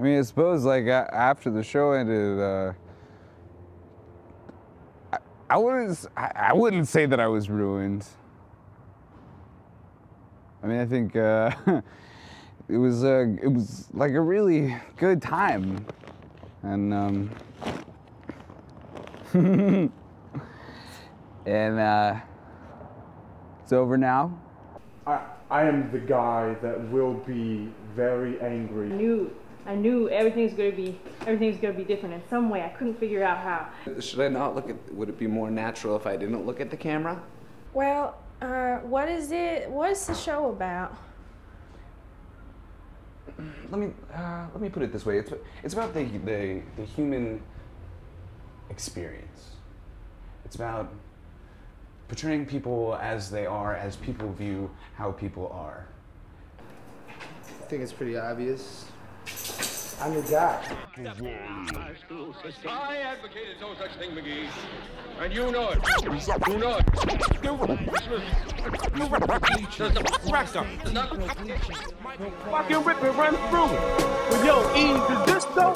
I mean, I suppose like after the show ended, uh, I, I wouldn't s- I, I wouldn't say that I was ruined. I mean, I think uh, it was uh, it was like a really good time, and um, and uh, it's over now. I, I am the guy that will be very angry. knew, I knew everything's gonna be, everything's gonna be different in some way. I couldn't figure out how. Should I not look at? Would it be more natural if I didn't look at the camera? Well, uh, what is it? What is the show about? Let me uh, let me put it this way. It's it's about the the, the human experience. It's about portraying people as they are, as people view how people are. I think it's pretty obvious. I'm your guy. I advocated no such thing, McGee. And you know it. You know it. Does the rack up? Does not fucking rip and run through it. Well, yo, E, cause this though,